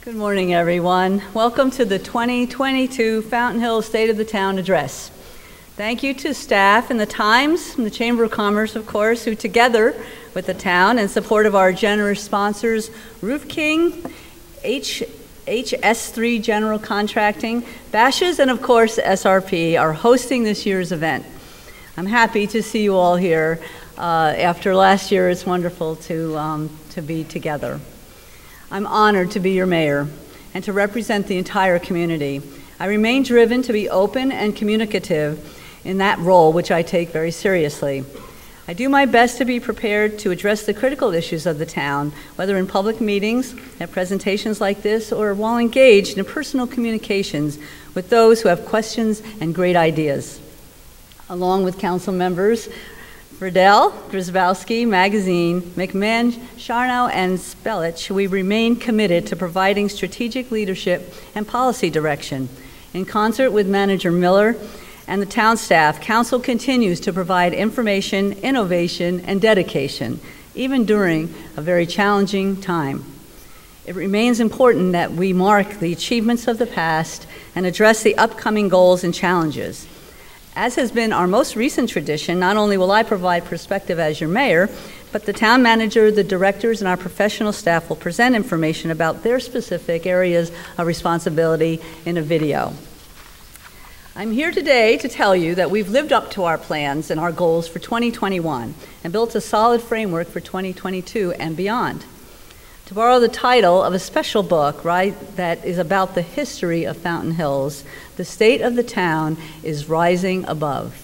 Good morning, everyone. Welcome to the 2022 Fountain Hills State of the Town Address. Thank you to staff and the Times and the Chamber of Commerce, of course, who together with the town and support of our generous sponsors, Roof King, H, HS3 General Contracting, Bashas', and of course SRP are hosting this year's event. I'm happy to see you all here. Uh, after last year, it's wonderful to, um, to be together. I'm honored to be your mayor and to represent the entire community. I remain driven to be open and communicative in that role, which I take very seriously. I do my best to be prepared to address the critical issues of the town, whether in public meetings, at presentations like this, or while engaged in personal communications with those who have questions and great ideas. Along with council members, Friedel, Grzybowski, Magazine, McMahon, Scharnow, and Spelich, we remain committed to providing strategic leadership and policy direction. In concert with Manager Miller and the town staff, Council continues to provide information, innovation, and dedication, even during a very challenging time. It remains important that we mark the achievements of the past and address the upcoming goals and challenges. As has been our most recent tradition, not only will I provide perspective as your mayor, but the town manager, the directors, and our professional staff will present information about their specific areas of responsibility in a video. I'm here today to tell you that we've lived up to our plans and our goals for 2021 and built a solid framework for 2022 and beyond. To borrow the title of a special book, right, that is about the history of Fountain Hills, the state of the town is rising above.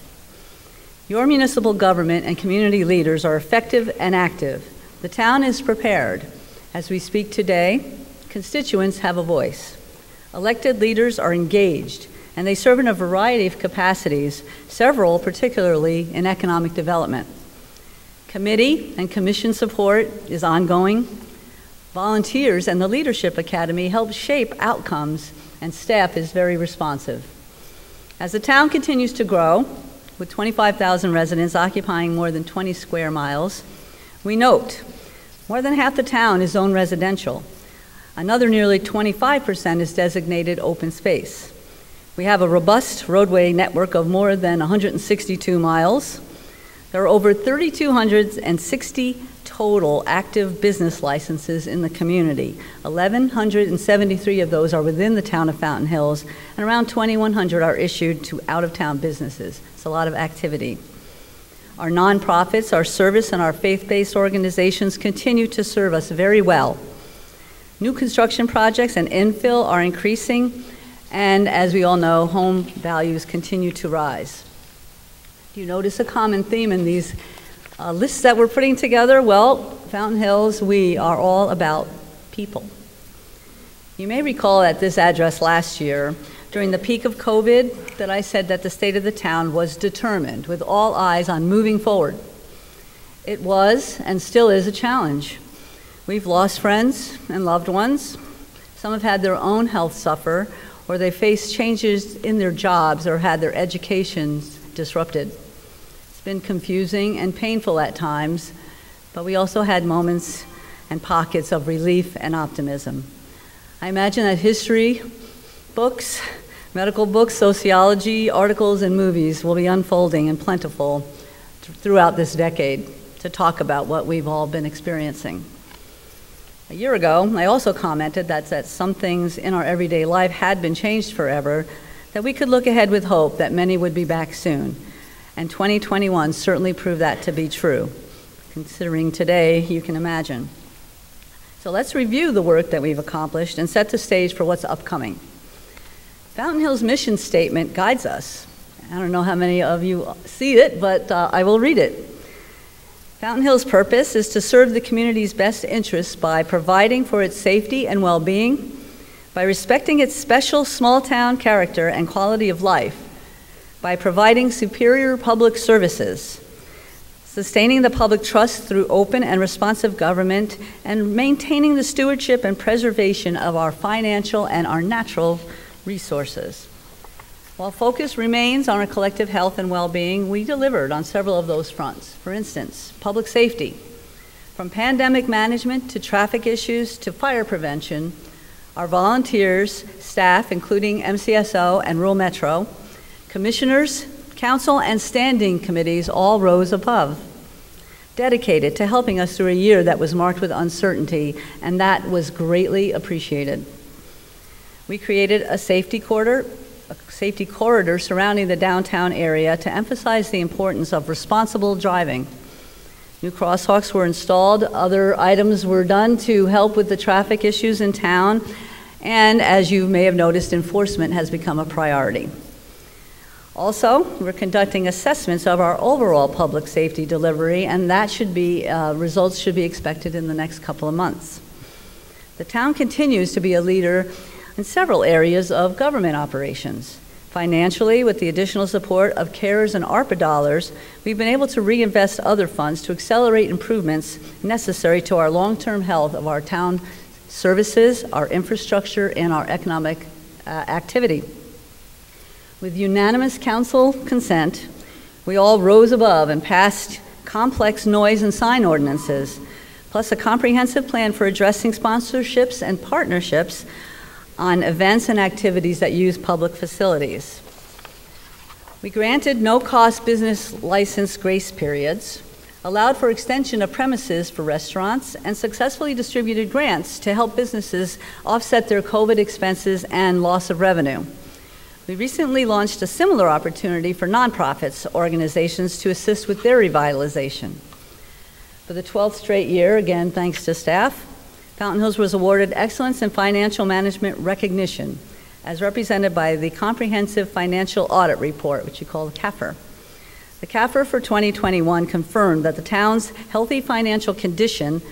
Your municipal government and community leaders are effective and active. The town is prepared. As we speak today, constituents have a voice. Elected leaders are engaged and they serve in a variety of capacities, several particularly in economic development. Committee and commission support is ongoing. Volunteers and the Leadership Academy help shape outcomes, and staff is very responsive. As the town continues to grow, with 25,000 residents occupying more than 20 square miles, we note more than half the town is zoned residential. Another nearly 25% is designated open space. We have a robust roadway network of more than 162 miles. There are over 3,260 total active business licenses in the community. 1,173 of those are within the town of Fountain Hills, and around 2,100 are issued to out of town businesses. It's a lot of activity. Our nonprofits, our service, and our faith based organizations continue to serve us very well. New construction projects and infill are increasing and as we all know, home values continue to rise. Do you notice a common theme in these uh, lists that we're putting together? Well, Fountain Hills, we are all about people. You may recall at this address last year, during the peak of COVID, that I said that the state of the town was determined, with all eyes on moving forward. It was and still is a challenge. We've lost friends and loved ones. Some have had their own health suffer or they faced changes in their jobs or had their educations disrupted. Been confusing and painful at times, but we also had moments and pockets of relief and optimism. I imagine that history, books, medical books, sociology, articles, and movies will be unfolding and plentiful throughout this decade to talk about what we've all been experiencing. A year ago, I also commented that, that some things in our everyday life had been changed forever, that we could look ahead with hope that many would be back soon. And 2021 certainly proved that to be true. Considering today, you can imagine. So let's review the work that we've accomplished and set the stage for what's upcoming. Fountain Hill's mission statement guides us. I don't know how many of you see it, but uh, I will read it. Fountain Hill's purpose is to serve the community's best interests by providing for its safety and well being, by respecting its special small town character and quality of life, by providing superior public services, sustaining the public trust through open and responsive government, and maintaining the stewardship and preservation of our financial and our natural resources. While focus remains on our collective health and well being, we delivered on several of those fronts. For instance, public safety. From pandemic management to traffic issues to fire prevention, our volunteers, staff, including MCSO and Rural Metro, commissioners, council, and standing committees all rose above, dedicated to helping us through a year that was marked with uncertainty, and that was greatly appreciated. We created a safety corridor, a safety corridor surrounding the downtown area to emphasize the importance of responsible driving New crosswalks were installed, other items were done to help with the traffic issues in town, and as you may have noticed, enforcement has become a priority. Also, we're conducting assessments of our overall public safety delivery, and that should be, uh, results should be expected in the next couple of months. The town continues to be a leader in several areas of government operations. Financially, with the additional support of CARES and ARPA dollars, we've been able to reinvest other funds to accelerate improvements necessary to our long-term health of our town services, our infrastructure, and our economic uh, activity. With unanimous council consent, we all rose above and passed complex noise and sign ordinances, plus a comprehensive plan for addressing sponsorships and partnerships on events and activities that use public facilities. We granted no-cost business license grace periods, allowed for extension of premises for restaurants, and successfully distributed grants to help businesses offset their COVID expenses and loss of revenue. We recently launched a similar opportunity for nonprofits organizations to assist with their revitalization. For the 12th straight year, again, thanks to staff, Fountain Hills was awarded Excellence in Financial Management Recognition, as represented by the Comprehensive Financial Audit Report, which you call the CAFR. The CAFR for 2021 confirmed that the town's healthy financial condition,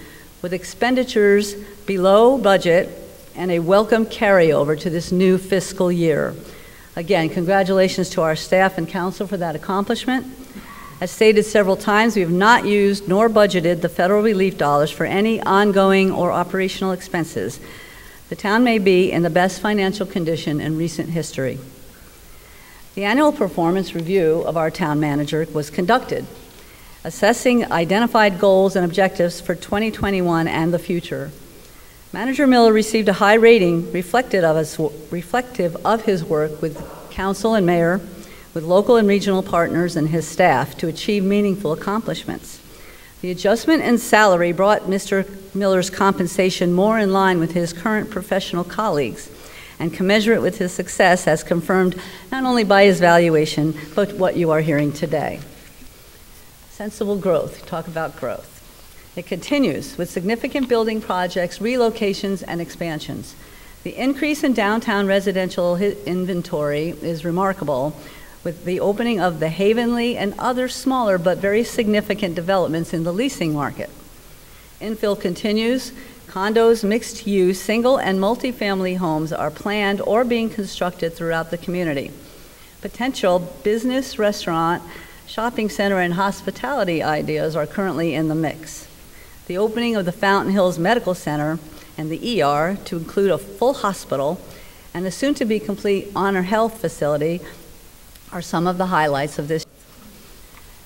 with expenditures below budget and a welcome carryover to this new fiscal year. Again, congratulations to our staff and council for that accomplishment. As stated several times, we have not used nor budgeted the federal relief dollars for any ongoing or operational expenses. The town may be in the best financial condition in recent history. The annual performance review of our town manager was conducted, assessing identified goals and objectives for 2021 and the future. Manager Miller received a high rating reflective of his, reflective of his work with council and mayor, with local and regional partners and his staff to achieve meaningful accomplishments. The adjustment in salary brought Mr. Miller's compensation more in line with his current professional colleagues and commensurate with his success as confirmed not only by his valuation, but what you are hearing today. Sensible growth, talk about growth. It continues with significant building projects, relocations, and expansions. The increase in downtown residential inventory is remarkable, with the opening of the Havenly and other smaller but very significant developments in the leasing market. Infill continues. Condos, mixed use, single and multifamily homes are planned or being constructed throughout the community. Potential business, restaurant, shopping center, and hospitality ideas are currently in the mix. The opening of the Fountain Hills Medical Center and the ER to include a full hospital and the soon to be complete Honor Health facility are some of the highlights of this.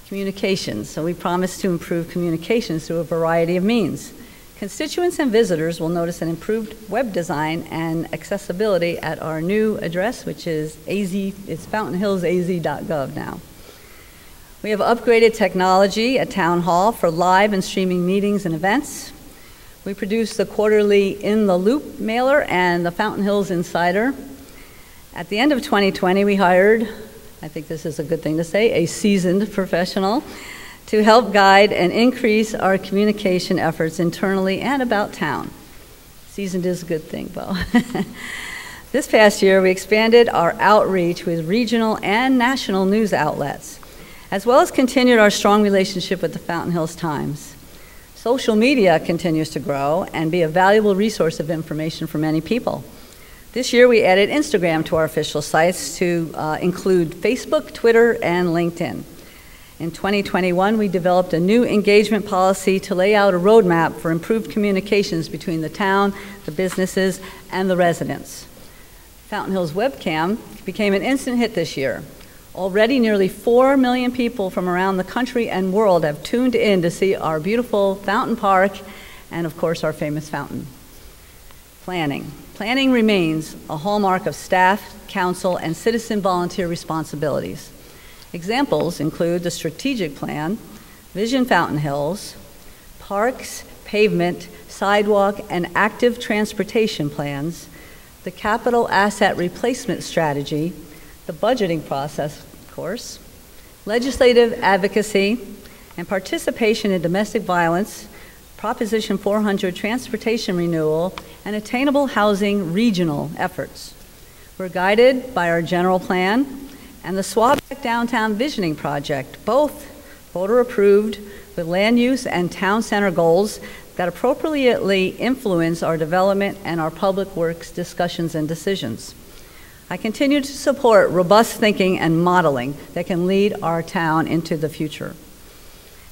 Communications. So we promise to improve communications through a variety of means. Constituents and visitors will notice an improved web design and accessibility at our new address, which is az, it's fountainhillsaz.gov now. We have upgraded technology at Town Hall for live and streaming meetings and events. We produce the quarterly In the Loop mailer and the Fountain Hills Insider. At the end of 2020, we hired I think this is a good thing to say, a seasoned professional to help guide and increase our communication efforts internally and about town. Seasoned is a good thing, Bo. this past year, we expanded our outreach with regional and national news outlets, as well as continued our strong relationship with the Fountain Hills Times. Social media continues to grow and be a valuable resource of information for many people. This year we added Instagram to our official sites to uh, include Facebook, Twitter, and LinkedIn. In 2021, we developed a new engagement policy to lay out a roadmap for improved communications between the town, the businesses, and the residents. Fountain Hills webcam became an instant hit this year. Already, nearly 4 million people from around the country and world have tuned in to see our beautiful fountain park and, of course, our famous fountain. Planning. Planning remains a hallmark of staff, council, and citizen volunteer responsibilities. Examples include the strategic plan, Vision Fountain Hills, parks, pavement, sidewalk, and active transportation plans, the capital asset replacement strategy, the budgeting process, of course, legislative advocacy, and participation in domestic violence, Proposition 400 transportation renewal, and attainable housing regional efforts. We're guided by our general plan and the Swaback Downtown Visioning Project, both voter approved with land use and town center goals that appropriately influence our development and our public works discussions and decisions. I continue to support robust thinking and modeling that can lead our town into the future.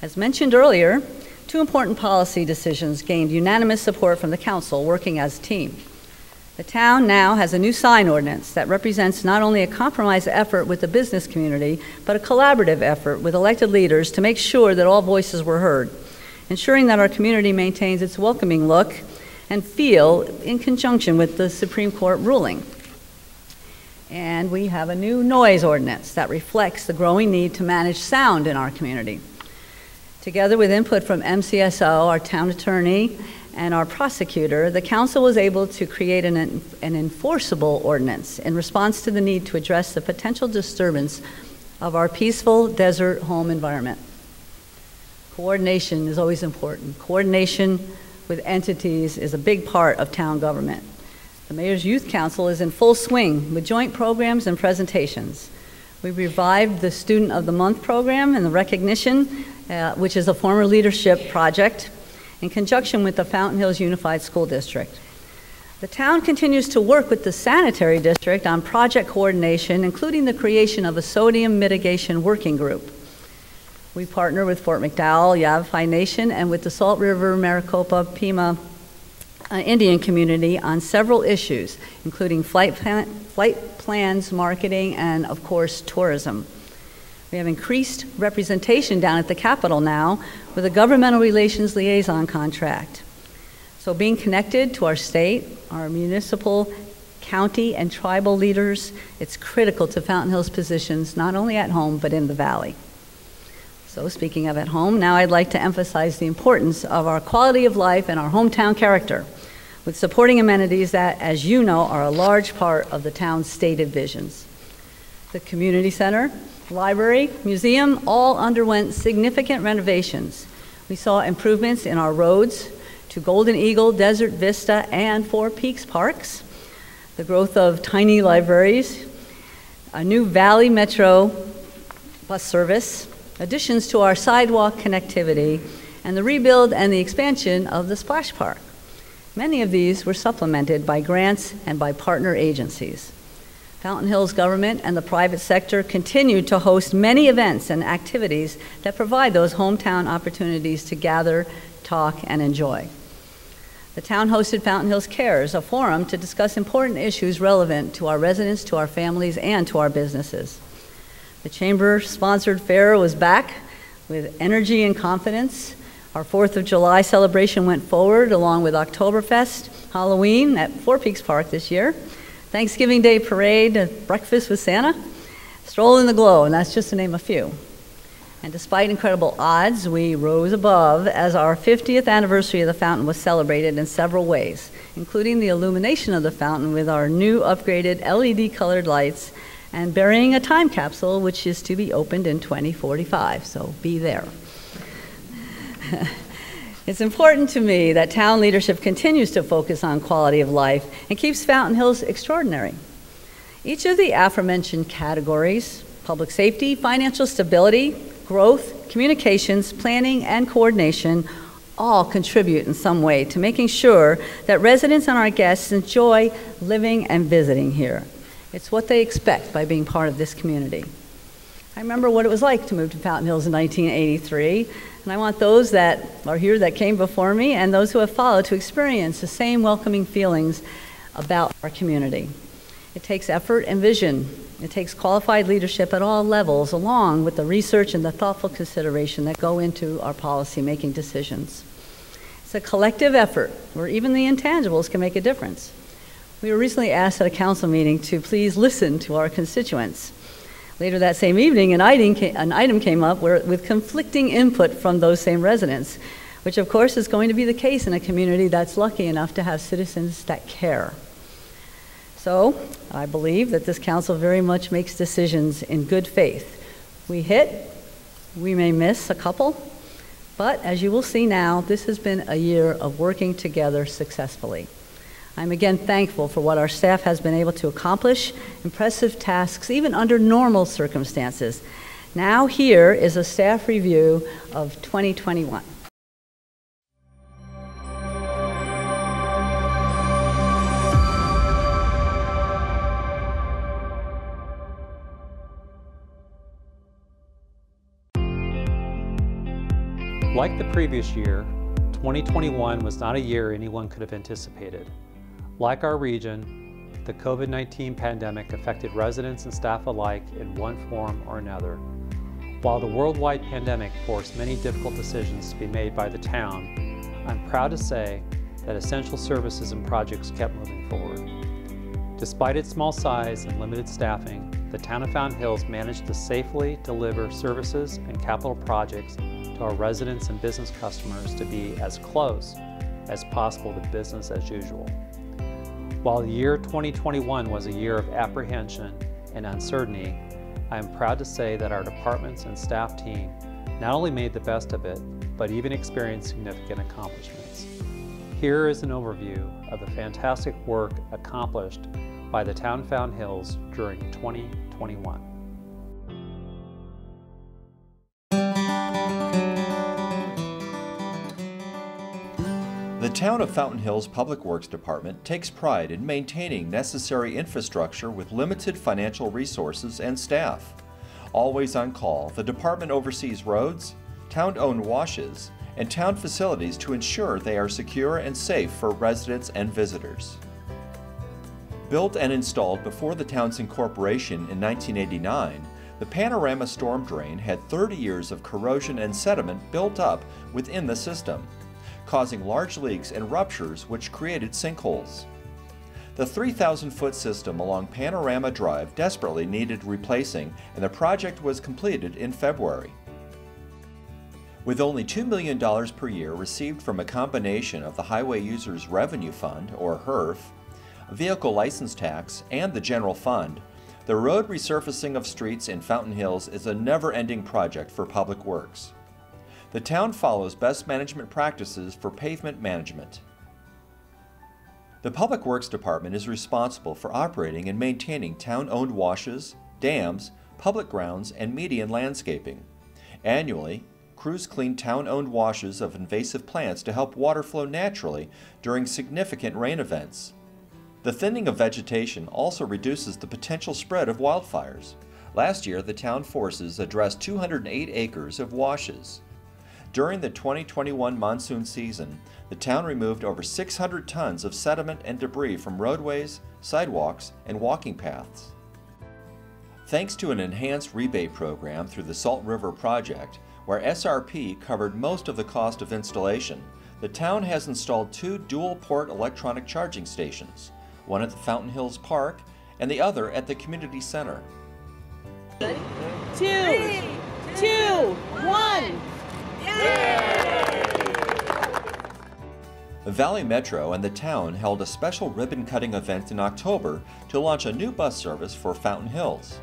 As mentioned earlier, two important policy decisions gained unanimous support from the council working as a team. The town now has a new sign ordinance that represents not only a compromise effort with the business community, but a collaborative effort with elected leaders to make sure that all voices were heard, ensuring that our community maintains its welcoming look and feel in conjunction with the Supreme Court ruling. And we have a new noise ordinance that reflects the growing need to manage sound in our community. Together with input from MCSO, our town attorney, and our prosecutor, the council was able to create an, an enforceable ordinance in response to the need to address the potential disturbance of our peaceful desert home environment. Coordination is always important. Coordination with entities is a big part of town government. The Mayor's Youth Council is in full swing with joint programs and presentations. We revived the Student of the Month program and the recognition, uh, which is a former leadership project in conjunction with the Fountain Hills Unified School District. The town continues to work with the sanitary district on project coordination, including the creation of a sodium mitigation working group. We partner with Fort McDowell, Yavapai Nation, and with the Salt River Maricopa Pima Uh, Indian community on several issues, including flight, plan- flight plans, marketing, and of course, tourism. We have increased representation down at the Capitol now with a governmental relations liaison contract. So, being connected to our state, our municipal, county, and tribal leaders, it's critical to Fountain Hill's positions not only at home but in the valley. So, speaking of at home, now I'd like to emphasize the importance of our quality of life and our hometown character with supporting amenities that, as you know, are a large part of the town's stated visions. The community center, library, museum all underwent significant renovations. We saw improvements in our roads to Golden Eagle, Desert Vista, and Four Peaks parks, the growth of tiny libraries, a new Valley Metro bus service, additions to our sidewalk connectivity, and the rebuild and the expansion of the splash park. Many of these were supplemented by grants and by partner agencies. Fountain Hills government and the private sector continue to host many events and activities that provide those hometown opportunities to gather, talk, and enjoy. The town hosted Fountain Hills Cares, a forum to discuss important issues relevant to our residents, to our families, and to our businesses. The chamber sponsored fair was back with energy and confidence. Our 4th of July celebration went forward along with Oktoberfest, Halloween at Four Peaks Park this year, Thanksgiving Day parade, breakfast with Santa, stroll in the glow, and that's just to name a few. And despite incredible odds, we rose above as our 50th anniversary of the fountain was celebrated in several ways, including the illumination of the fountain with our new upgraded LED colored lights and burying a time capsule which is to be opened in 2045. So be there. It's important to me that town leadership continues to focus on quality of life and keeps Fountain Hills extraordinary. Each of the aforementioned categories public safety, financial stability, growth, communications, planning, and coordination all contribute in some way to making sure that residents and our guests enjoy living and visiting here. It's what they expect by being part of this community. I remember what it was like to move to Fountain Hills in 1983, and I want those that are here that came before me and those who have followed to experience the same welcoming feelings about our community. It takes effort and vision It takes qualified leadership at all levels, along with the research and the thoughtful consideration that go into our policy making decisions. It's a collective effort where even the intangibles can make a difference. We were recently asked at a council meeting to please listen to our constituents. Later that same evening, an item came up where, with conflicting input from those same residents, which of course is going to be the case in a community that's lucky enough to have citizens that care. So I believe that this council very much makes decisions in good faith. We hit, we may miss a couple, but as you will see now, this has been a year of working together successfully. I'm again thankful for what our staff has been able to accomplish, impressive tasks, even under normal circumstances. Now, here is a staff review of 2021. Like the previous year, 2021 was not a year anyone could have anticipated. Like our region, the COVID-19 pandemic affected residents and staff alike in one form or another. While the worldwide pandemic forced many difficult decisions to be made by the town, I'm proud to say that essential services and projects kept moving forward. Despite its small size and limited staffing, the town of Fountain Hills managed to safely deliver services and capital projects to our residents and business customers to be as close as possible to business as usual. While the year 2021 was a year of apprehension and uncertainty, I am proud to say that our departments and staff team not only made the best of it, but even experienced significant accomplishments. Here is an overview of the fantastic work accomplished by the Town found Hills during 2021. The town of Fountain Hills Public Works Department takes pride in maintaining necessary infrastructure with limited financial resources and staff. Always on call, the department oversees roads, town-owned washes, and town facilities to ensure they are secure and safe for residents and visitors. Built and installed before the town's incorporation in 1989, the Panorama storm drain had 30 years of corrosion and sediment built up within the system causing large leaks and ruptures which created sinkholes. The 3,000 foot system along Panorama Drive desperately needed replacing and the project was completed in February. With only $2 million per year received from a combination of the Highway Users Revenue Fund, or HURF, vehicle license tax, and the general fund, the road resurfacing of streets in Fountain Hills is a never-ending project for Public Works. The town follows best management practices for pavement management. The Public Works Department is responsible for operating and maintaining town-owned washes, dams, public grounds, and median landscaping. Annually, crews clean town-owned washes of invasive plants to help water flow naturally during significant rain events. The thinning of vegetation also reduces the potential spread of wildfires. Last year, the town forces addressed 208 acres of washes. During the 2021 monsoon season, the town removed over 600 tons of sediment and debris from roadways, sidewalks, and walking paths. Thanks to an enhanced rebate program through the Salt River Project, where SRP covered most of the cost of installation, the town has installed two dual-port electronic charging stations, one at the Fountain Hills Park and the other at the Community Center. Two, two, one. Valley Metro and the town held a special ribbon cutting event in October to launch a new bus service for Fountain Hills.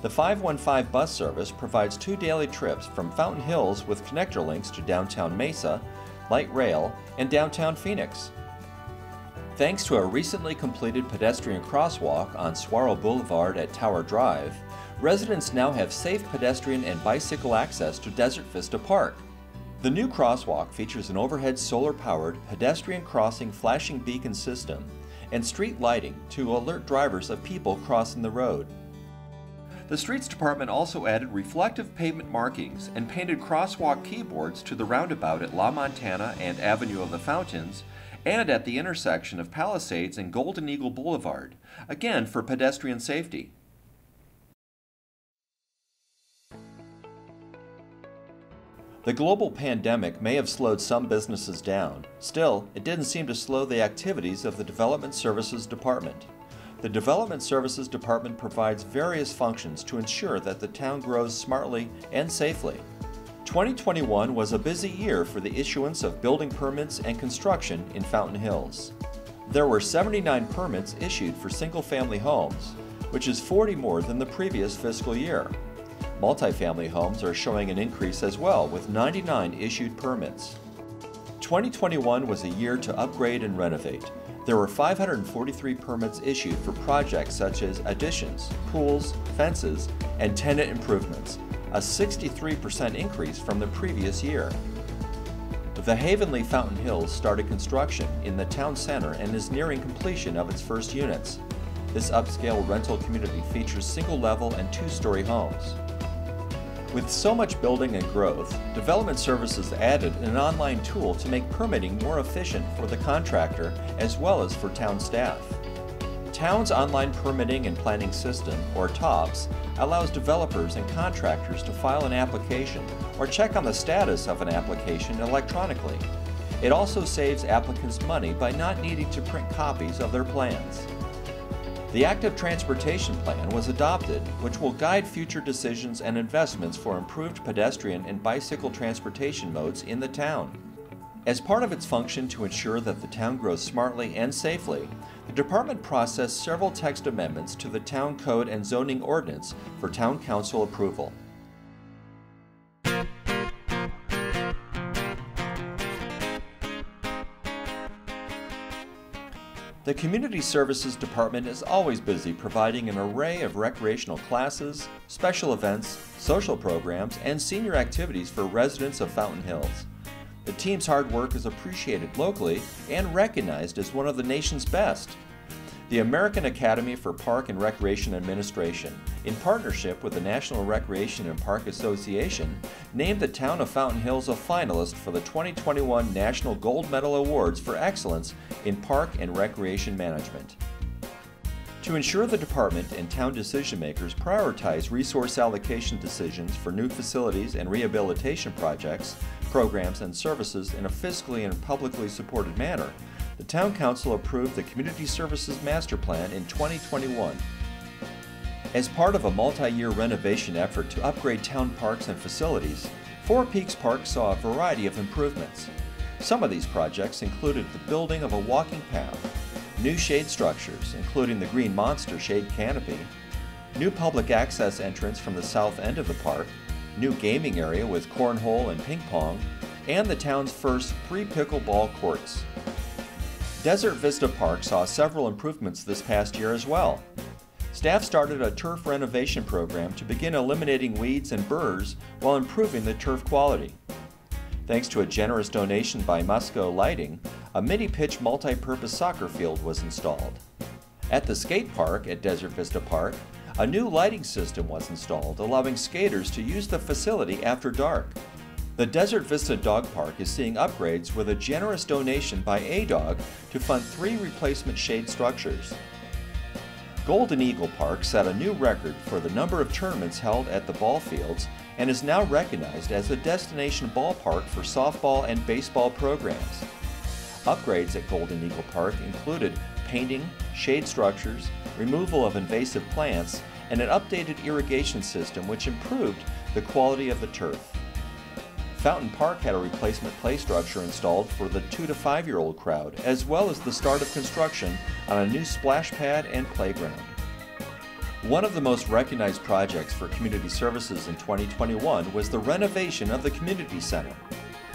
The 515 bus service provides two daily trips from Fountain Hills with connector links to downtown Mesa, light rail, and downtown Phoenix. Thanks to a recently completed pedestrian crosswalk on Saguaro Boulevard at Tower Drive, residents now have safe pedestrian and bicycle access to Desert Vista Park. The new crosswalk features an overhead solar-powered pedestrian crossing flashing beacon system and street lighting to alert drivers of people crossing the road. The Streets Department also added reflective pavement markings and painted crosswalk keyboards to the roundabout at La Montana and Avenue of the Fountains and at the intersection of Palisades and Golden Eagle Boulevard, again for pedestrian safety. The global pandemic may have slowed some businesses down. Still, it didn't seem to slow the activities of the Development Services Department. The Development Services Department provides various functions to ensure that the town grows smartly and safely. 2021 was a busy year for the issuance of building permits and construction in Fountain Hills. There were 79 permits issued for single-family homes, which is 40 more than the previous fiscal year. Multifamily homes are showing an increase as well, with 99 issued permits. 2021 was a year to upgrade and renovate. There were 543 permits issued for projects such as additions, pools, fences, and tenant improvements, a 63% increase from the previous year. The Havenly Fountain Hills started construction in the town center and is nearing completion of its first units. This upscale rental community features single-level and two-story homes. With so much building and growth, Development Services added an online tool to make permitting more efficient for the contractor as well as for town staff. Town's online permitting and planning system, or TOPS, allows developers and contractors to file an application or check on the status of an application electronically. It also saves applicants money by not needing to print copies of their plans. The Active Transportation Plan was adopted, which will guide future decisions and investments for improved pedestrian and bicycle transportation modes in the town. As part of its function to ensure that the town grows smartly and safely, the department processed several text amendments to the Town Code and Zoning Ordinance for Town Council approval. The Community Services Department is always busy providing an array of recreational classes, special events, social programs, and senior activities for residents of Fountain Hills. The team's hard work is appreciated locally and recognized as one of the nation's best. The American Academy for Park and Recreation Administration, in partnership with the National Recreation and Park Association, named the town of Fountain Hills a finalist for the 2021 National Gold Medal Awards for Excellence in Park and Recreation Management. To ensure the department and town decision makers prioritize resource allocation decisions for new facilities and rehabilitation projects, programs, and services in a fiscally and publicly supported manner, the Town Council approved the Community Services Master Plan in 2021. As part of a multi-year renovation effort to upgrade town parks and facilities, Four Peaks Park saw a variety of improvements. Some of these projects included the building of a walking path, new shade structures, including the Green Monster shade canopy, new public access entrance from the south end of the park, new gaming area with cornhole and ping pong, and the town's first three pickleball courts. Desert Vista Park saw several improvements this past year as well. Staff started a turf renovation program to begin eliminating weeds and burrs while improving the turf quality. Thanks to a generous donation by Musco Lighting, a mini-pitch multi-purpose soccer field was installed. At the skate park at Desert Vista Park, a new lighting system was installed, allowing skaters to use the facility after dark. The Desert Vista Dog Park is seeing upgrades with a generous donation by A-Dog to fund three replacement shade structures. Golden Eagle Park set a new record for the number of tournaments held at the ball fields and is now recognized as a destination ballpark for softball and baseball programs. Upgrades at Golden Eagle Park included painting, shade structures, removal of invasive plants, and an updated irrigation system which improved the quality of the turf. Fountain Park had a replacement play structure installed for the 2 to 5 year old crowd, as well as the start of construction on a new splash pad and playground. One of the most recognized projects for community services in 2021 was the renovation of the Community Center.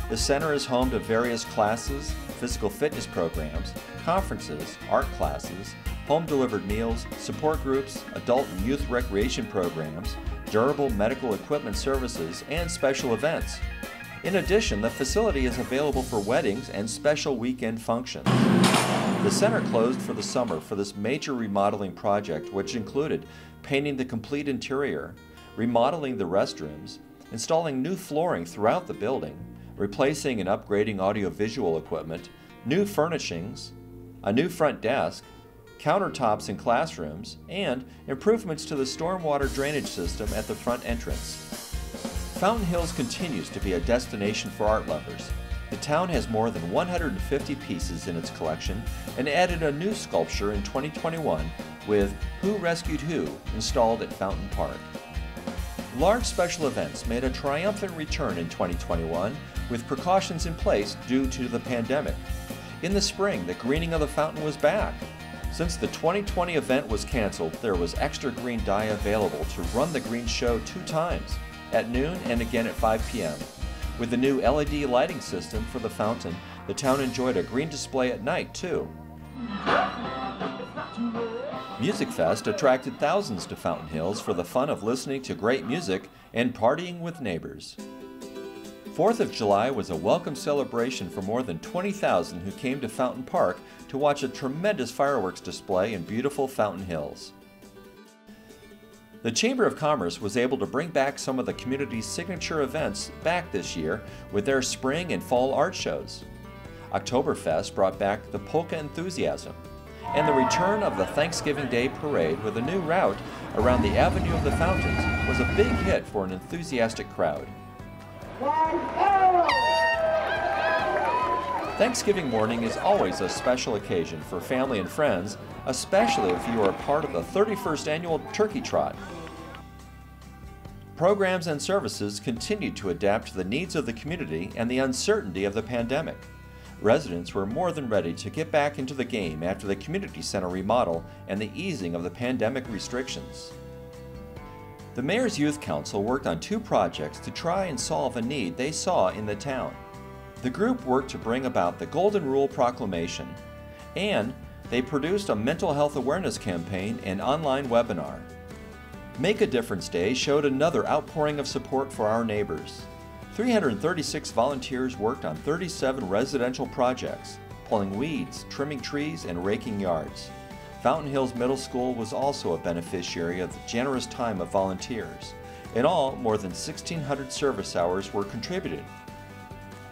The center is home to various classes, physical fitness programs, conferences, art classes, home delivered meals, support groups, adult and youth recreation programs, durable medical equipment services, and special events. In addition, the facility is available for weddings and special weekend functions. The center closed for the summer for this major remodeling project, which included painting the complete interior, remodeling the restrooms, installing new flooring throughout the building, replacing and upgrading audiovisual equipment, new furnishings, a new front desk, countertops in classrooms, and improvements to the stormwater drainage system at the front entrance. Fountain Hills continues to be a destination for art lovers. The town has more than 150 pieces in its collection and added a new sculpture in 2021 with Who Rescued Who installed at Fountain Park. Large special events made a triumphant return in 2021 with precautions in place due to the pandemic. In the spring, the greening of the fountain was back. Since the 2020 event was canceled, there was extra green dye available to run the green show two times, at noon and again at 5 p.m. With the new LED lighting system for the fountain, the town enjoyed a green display at night too. Music Fest attracted thousands to Fountain Hills for the fun of listening to great music and partying with neighbors. 4th of July was a welcome celebration for more than 20,000 who came to Fountain Park to watch a tremendous fireworks display in beautiful Fountain Hills. The Chamber of Commerce was able to bring back some of the community's signature events back this year with their spring and fall art shows. Oktoberfest brought back the polka enthusiasm, and the return of the Thanksgiving Day Parade with a new route around the Avenue of the Fountains was a big hit for an enthusiastic crowd. Thanksgiving morning is always a special occasion for family and friends, especially if you are part of the 31st annual Turkey Trot. Programs and services continue to adapt to the needs of the community and the uncertainty of the pandemic. Residents were more than ready to get back into the game after the community center remodel and the easing of the pandemic restrictions. The Mayor's Youth Council worked on two projects to try and solve a need they saw in the town. The group worked to bring about the Golden Rule Proclamation, and they produced a mental health awareness campaign and online webinar. Make a Difference Day showed another outpouring of support for our neighbors. 336 volunteers worked on 37 residential projects, pulling weeds, trimming trees, and raking yards. Fountain Hills Middle School was also a beneficiary of the generous time of volunteers. In all, more than 1,600 service hours were contributed.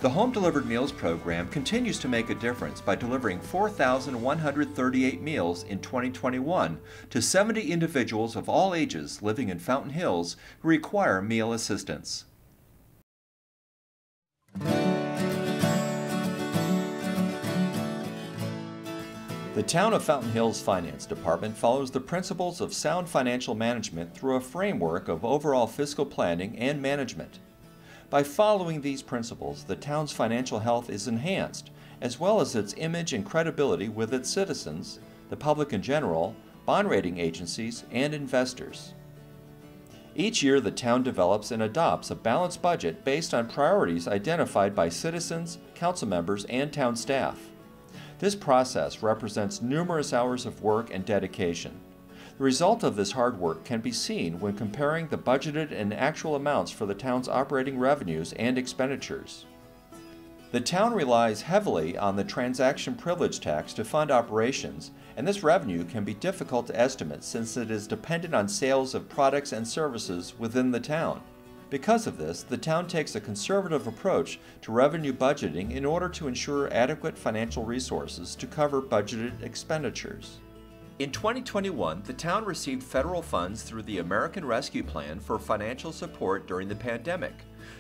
The Home Delivered Meals program continues to make a difference by delivering 4,138 meals in 2021 to 70 individuals of all ages living in Fountain Hills who require meal assistance. The Town of Fountain Hills Finance Department follows the principles of sound financial management through a framework of overall fiscal planning and management. By following these principles, the town's financial health is enhanced, as well as its image and credibility with its citizens, the public in general, bond rating agencies, and investors. Each year, the town develops and adopts a balanced budget based on priorities identified by citizens, council members, and town staff. This process represents numerous hours of work and dedication. The result of this hard work can be seen when comparing the budgeted and actual amounts for the town's operating revenues and expenditures. The town relies heavily on the transaction privilege tax to fund operations, and this revenue can be difficult to estimate since it is dependent on sales of products and services within the town. Because of this, the town takes a conservative approach to revenue budgeting in order to ensure adequate financial resources to cover budgeted expenditures. In 2021, the town received federal funds through the American Rescue Plan for financial support during the pandemic.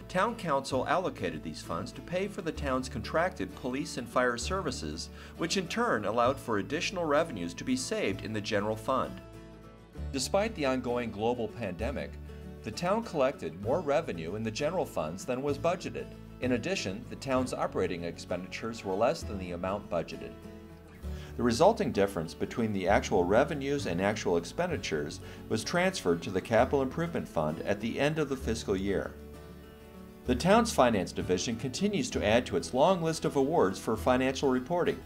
Town Council allocated these funds to pay for the town's contracted police and fire services, which in turn allowed for additional revenues to be saved in the general fund. Despite the ongoing global pandemic, the town collected more revenue in the general funds than was budgeted. In addition, the town's operating expenditures were less than the amount budgeted. The resulting difference between the actual revenues and actual expenditures was transferred to the Capital Improvement Fund at the end of the fiscal year. The town's finance division continues to add to its long list of awards for financial reporting.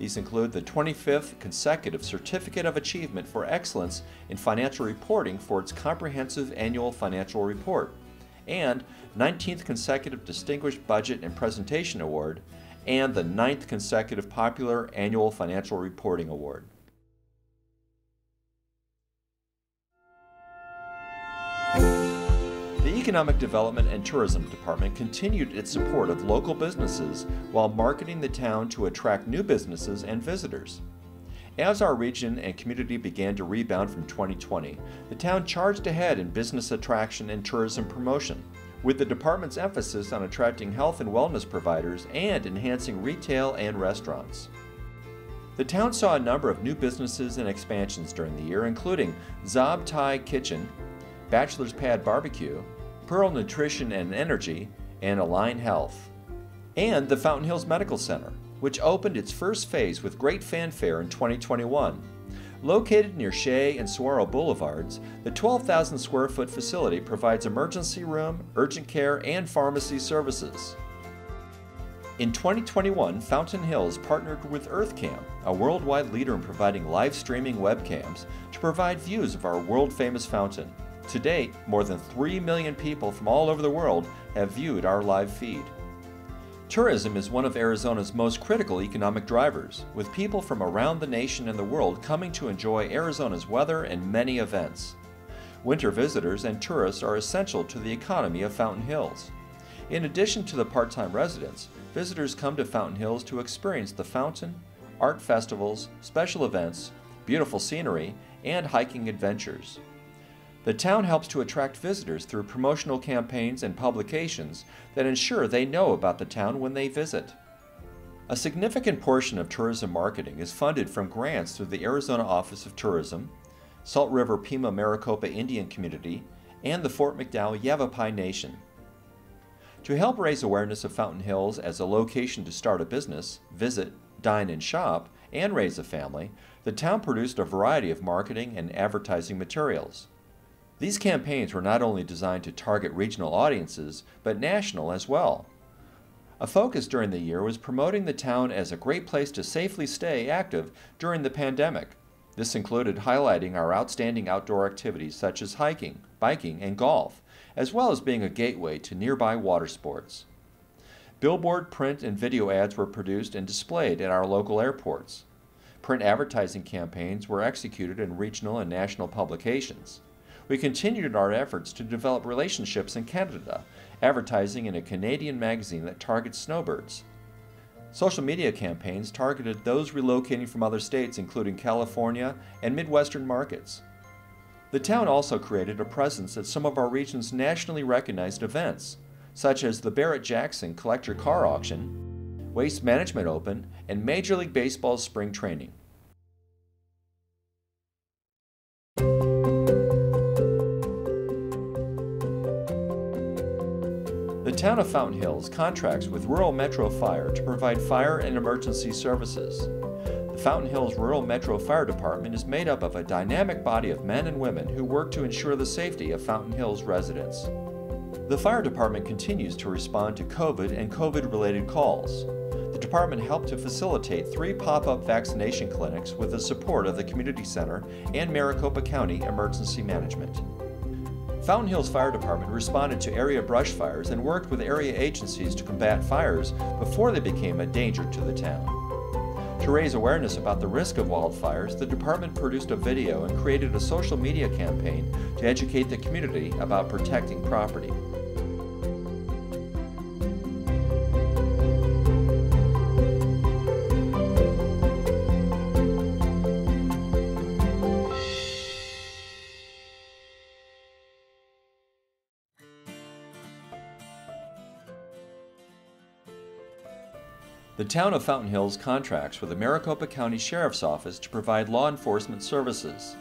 These include the 25th consecutive Certificate of Achievement for Excellence in Financial Reporting for its comprehensive annual financial report, and 19th consecutive Distinguished Budget and Presentation Award, and the ninth consecutive Popular Annual Financial Reporting Award. The Economic Development and Tourism Department continued its support of local businesses while marketing the town to attract new businesses and visitors. As our region and community began to rebound from 2020, the town charged ahead in business attraction and tourism promotion, with the department's emphasis on attracting health and wellness providers and enhancing retail and restaurants. The town saw a number of new businesses and expansions during the year, including Zob Thai Kitchen, Bachelor's Pad Barbecue, Pearl Nutrition and Energy, and Align Health. And the Fountain Hills Medical Center, which opened its first phase with great fanfare in 2021. Located near Shea and Saguaro Boulevards, the 12,000 square foot facility provides emergency room, urgent care, and pharmacy services. In 2021, Fountain Hills partnered with EarthCam, a worldwide leader in providing live streaming webcams, to provide views of our world famous fountain. To date, more than 3 million people from all over the world have viewed our live feed. Tourism is one of Arizona's most critical economic drivers, with people from around the nation and the world coming to enjoy Arizona's weather and many events. Winter visitors and tourists are essential to the economy of Fountain Hills. In addition to the part time residents, visitors come to Fountain Hills to experience the fountain, art festivals, special events, beautiful scenery, and hiking adventures. The town helps to attract visitors through promotional campaigns and publications that ensure they know about the town when they visit. A significant portion of tourism marketing is funded from grants through the Arizona Office of Tourism, Salt River Pima Maricopa Indian Community, and the Fort McDowell Yavapai Nation. To help raise awareness of Fountain Hills as a location to start a business, visit, dine, and shop, and raise a family, the town produced a variety of marketing and advertising materials. These campaigns were not only designed to target regional audiences, but national as well. A focus during the year was promoting the town as a great place to safely stay active during the pandemic. This included highlighting our outstanding outdoor activities such as hiking, biking, and golf, as well as being a gateway to nearby water sports. Billboard, print, and video ads were produced and displayed at our local airports. Print advertising campaigns were executed in regional and national publications. We continued our efforts to develop relationships in Canada, advertising in a Canadian magazine that targets snowbirds. Social media campaigns targeted those relocating from other states, including California and Midwestern markets. The town also created a presence at some of our region's nationally recognized events, such as the Barrett Jackson Collector Car Auction, Waste Management Open, and Major League Baseball's spring training. Town of Fountain Hills contracts with Rural Metro Fire to provide fire and emergency services. The Fountain Hills Rural Metro Fire Department is made up of a dynamic body of men and women who work to ensure the safety of Fountain Hills residents. The fire department continues to respond to COVID and COVID related calls. The department helped to facilitate three pop up vaccination clinics with the support of the Community Center and Maricopa County Emergency Management. Fountain Hills Fire Department responded to area brush fires and worked with area agencies to combat fires before they became a danger to the town. To raise awareness about the risk of wildfires, the department produced a video and created a social media campaign to educate the community about protecting property. The town of Fountain Hills contracts with the Maricopa County Sheriff's Office to provide law enforcement services.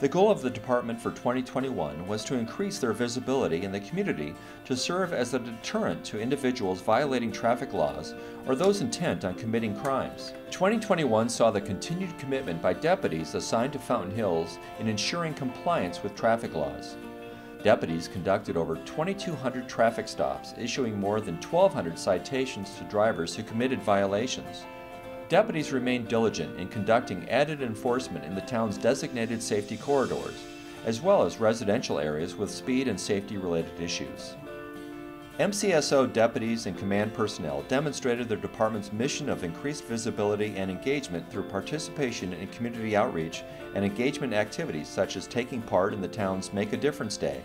The goal of the department for 2021 was to increase their visibility in the community to serve as a deterrent to individuals violating traffic laws or those intent on committing crimes. 2021 saw the continued commitment by deputies assigned to Fountain Hills in ensuring compliance with traffic laws. Deputies conducted over 2,200 traffic stops, issuing more than 1,200 citations to drivers who committed violations. Deputies remained diligent in conducting added enforcement in the town's designated safety corridors, as well as residential areas with speed and safety related issues. MCSO deputies and command personnel demonstrated their department's mission of increased visibility and engagement through participation in community outreach and engagement activities such as taking part in the town's Make a Difference Day,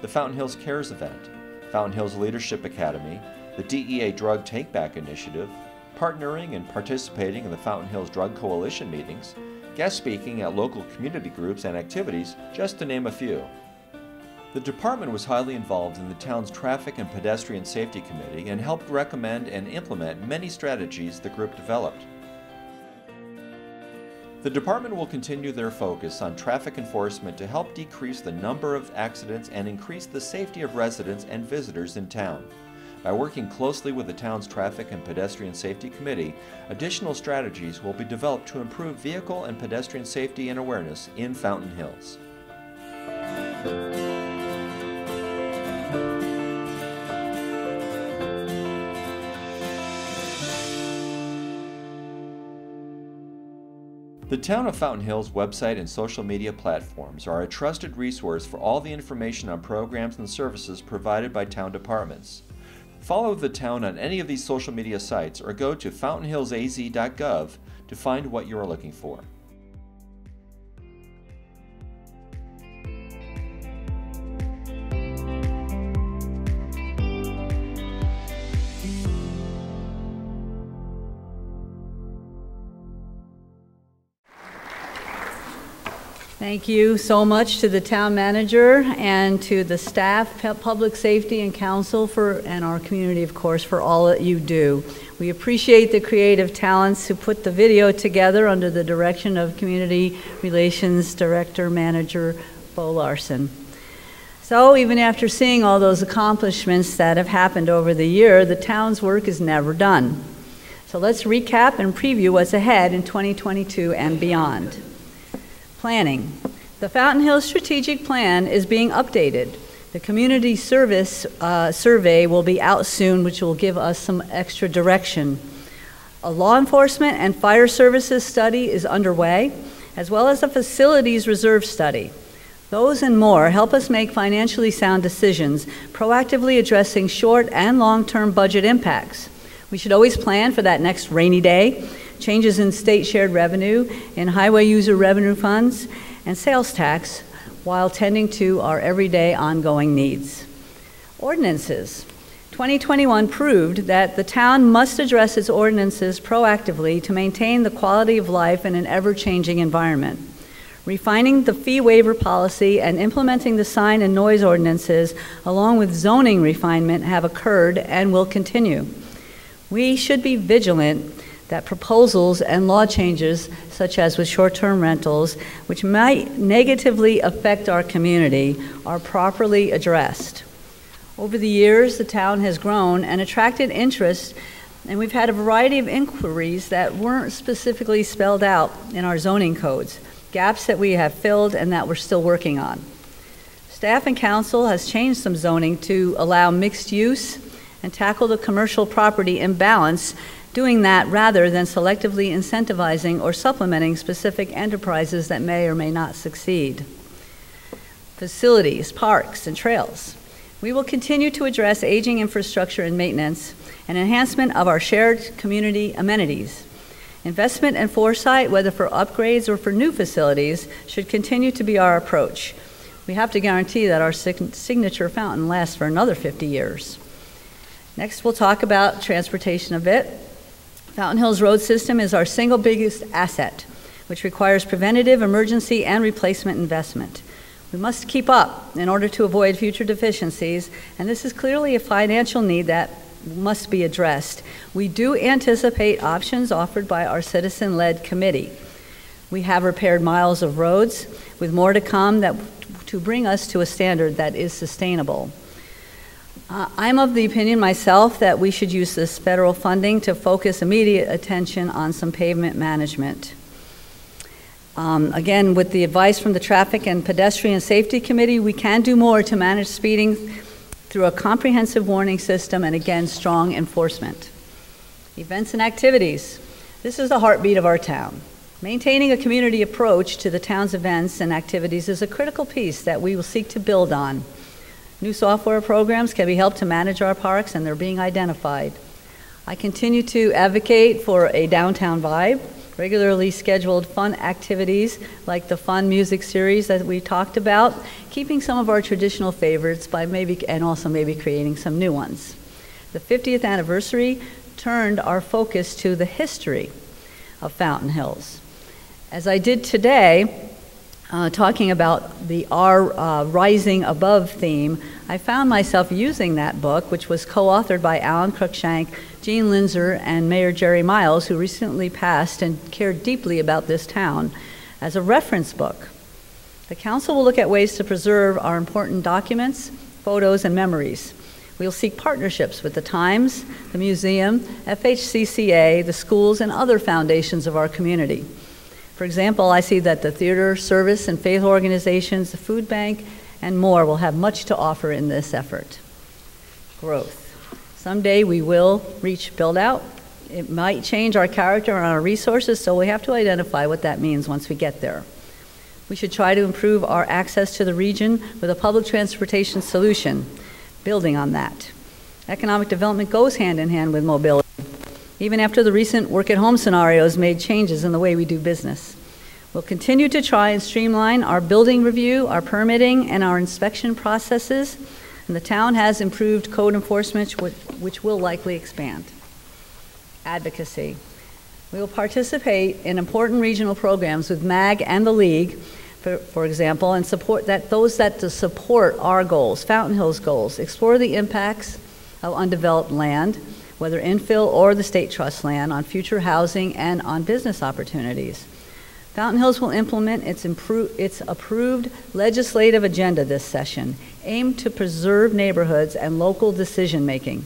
the Fountain Hills Cares event, Fountain Hills Leadership Academy, the DEA Drug Takeback Initiative, partnering and participating in the Fountain Hills Drug Coalition meetings, guest speaking at local community groups and activities, just to name a few. The department was highly involved in the town's Traffic and Pedestrian Safety Committee and helped recommend and implement many strategies the group developed. The department will continue their focus on traffic enforcement to help decrease the number of accidents and increase the safety of residents and visitors in town. By working closely with the town's Traffic and Pedestrian Safety Committee, additional strategies will be developed to improve vehicle and pedestrian safety and awareness in Fountain Hills. The Town of Fountain Hills website and social media platforms are a trusted resource for all the information on programs and services provided by town departments. Follow the town on any of these social media sites or go to fountainhillsaz.gov to find what you are looking for. Thank you so much to the town manager and to the staff, public safety and council for, and our community, of course, for all that you do. We appreciate the creative talents who put the video together under the direction of Community Relations Director Manager Bo Larson. So even after seeing all those accomplishments that have happened over the year, the town's work is never done. So let's recap and preview what's ahead in 2022 and beyond. Planning. The Fountain Hills Strategic Plan is being updated. The community service uh, survey will be out soon, which will give us some extra direction. A law enforcement and fire services study is underway, as well as a facilities reserve study. Those and more help us make financially sound decisions, proactively addressing short and long term budget impacts. We should always plan for that next rainy day, changes in state shared revenue, in highway user revenue funds, and sales tax, while tending to our everyday ongoing needs. Ordinances. 2021 proved that the town must address its ordinances proactively to maintain the quality of life in an ever changing environment. Refining the fee waiver policy and implementing the sign and noise ordinances, along with zoning refinement, have occurred and will continue. We should be vigilant that proposals and law changes, such as with short term rentals, which might negatively affect our community, are properly addressed. Over the years, the town has grown and attracted interest, and we've had a variety of inquiries that weren't specifically spelled out in our zoning codes, gaps that we have filled and that we're still working on. Staff and council has changed some zoning to allow mixed use and tackle the commercial property imbalance doing that rather than selectively incentivizing or supplementing specific enterprises that may or may not succeed. Facilities, parks, and trails. We will continue to address aging infrastructure and maintenance and enhancement of our shared community amenities. Investment and foresight, whether for upgrades or for new facilities, should continue to be our approach. We have to guarantee that our signature fountain lasts for another 50 years. Next, we'll talk about transportation a bit. Fountain Hills Road System is our single biggest asset, which requires preventative, emergency, and replacement investment. We must keep up in order to avoid future deficiencies, and this is clearly a financial need that must be addressed. We do anticipate options offered by our citizen led committee. We have repaired miles of roads, with more to come that, to bring us to a standard that is sustainable. Uh, I'm of the opinion myself that we should use this federal funding to focus immediate attention on some pavement management. Um, again, with the advice from the Traffic and Pedestrian Safety Committee, we can do more to manage speeding through a comprehensive warning system and again, strong enforcement. Events and activities. This is the heartbeat of our town. Maintaining a community approach to the town's events and activities is a critical piece that we will seek to build on. New software programs can be helped to manage our parks, and they're being identified. I continue to advocate for a downtown vibe, regularly scheduled fun activities like the fun music series that we talked about, keeping some of our traditional favorites by maybe and also maybe creating some new ones. The 50th anniversary turned our focus to the history of Fountain Hills. As I did today, uh, talking about the R uh, Rising Above theme, I found myself using that book, which was co authored by Alan Cruikshank, Gene Linzer, and Mayor Jerry Miles, who recently passed and cared deeply about this town, as a reference book. The Council will look at ways to preserve our important documents, photos, and memories. We'll seek partnerships with the Times, the museum, FHCCA, the schools, and other foundations of our community. For example, I see that the theater, service, and faith organizations, the food bank, and more will have much to offer in this effort. Growth. Someday we will reach build out. It might change our character and our resources, so we have to identify what that means once we get there. We should try to improve our access to the region with a public transportation solution, building on that. Economic development goes hand in hand with mobility even after the recent work at home scenarios made changes in the way we do business. We'll continue to try and streamline our building review, our permitting, and our inspection processes, and the town has improved code enforcement, which will likely expand. Advocacy. We will participate in important regional programs with MAG and the League, for, for example, and support that those that support our goals, Fountain Hills goals, explore the impacts of undeveloped land, whether infill or the state trust land, on future housing and on business opportunities. Fountain Hills will implement its, its, approved legislative agenda this session, aimed to preserve neighborhoods and local decision making.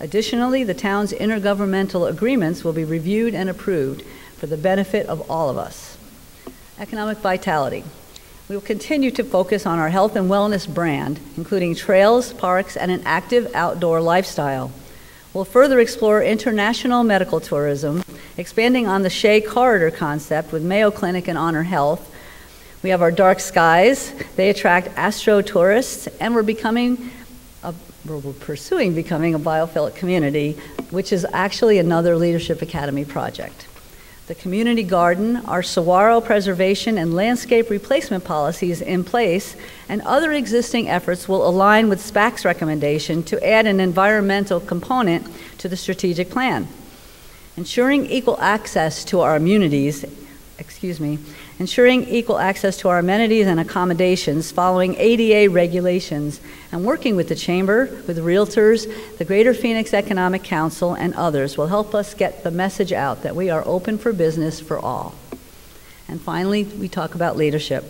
Additionally, the town's intergovernmental agreements will be reviewed and approved for the benefit of all of us. Economic vitality. We will continue to focus on our health and wellness brand, including trails, parks, and an active outdoor lifestyle. We'll further explore international medical tourism, expanding on the Shea Corridor concept with Mayo Clinic and Honor Health. We have our dark skies. They attract astro tourists, and we're becoming, we're pursuing becoming a biophilic community, which is actually another Leadership Academy project the community garden, our saguaro preservation and landscape replacement policies in place, and other existing efforts will align with SPAC's recommendation to add an environmental component to the strategic plan. Ensuring equal access to our immunities, excuse me, ensuring equal access to our amenities and accommodations following ADA regulations, and working with the Chamber, with realtors, the Greater Phoenix Economic Council, and others will help us get the message out that we are open for business for all. And finally, we talk about leadership.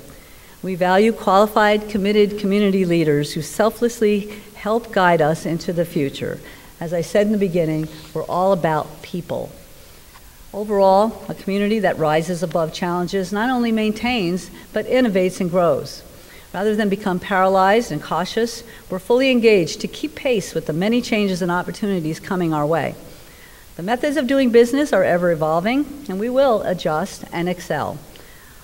We value qualified, committed community leaders who selflessly help guide us into the future. As I said in the beginning, we're all about people. Overall, a community that rises above challenges not only maintains, but innovates and grows. Rather than become paralyzed and cautious, we're fully engaged to keep pace with the many changes and opportunities coming our way. The methods of doing business are ever evolving, and we will adjust and excel.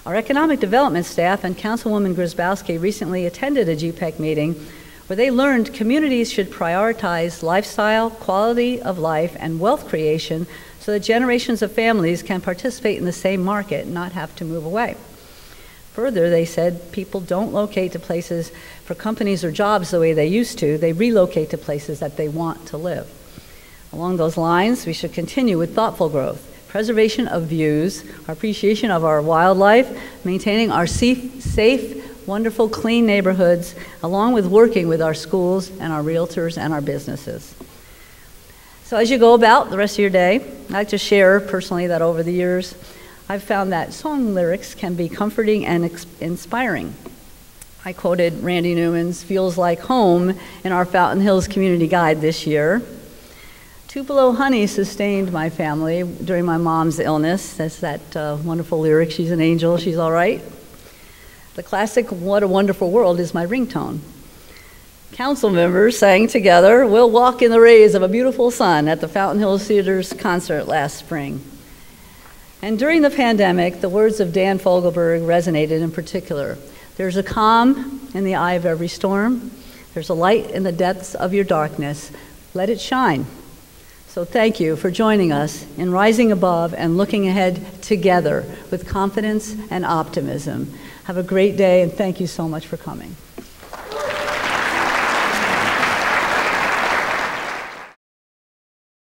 Our economic development staff and Councilwoman Grzybowski recently attended a GPEC meeting where they learned communities should prioritize lifestyle, quality of life, and wealth creation so that generations of families can participate in the same market and not have to move away. Further, they said people don't locate to places for companies or jobs the way they used to, they relocate to places that they want to live. Along those lines, we should continue with thoughtful growth, preservation of views, our appreciation of our wildlife, maintaining our safe, safe, wonderful, clean neighborhoods, along with working with our schools and our realtors and our businesses. So, as you go about the rest of your day, I'd like to share personally that over the years, I've found that song lyrics can be comforting and ex- inspiring. I quoted Randy Newman's Feels Like Home in our Fountain Hills Community Guide this year. Tupelo honey sustained my family during my mom's illness. That's that uh, wonderful lyric, She's an angel, she's all right. The classic What a Wonderful World is my ringtone council members sang together, We'll Walk in the Rays of a Beautiful Sun at the Fountain Hills Theater's concert last spring. And during the pandemic, the words of Dan Fogelberg resonated in particular. There's a calm in the eye of every storm, there's a light in the depths of your darkness. Let it shine. So thank you for joining us in rising above and looking ahead together with confidence and optimism. Have a great day, and thank you so much for coming.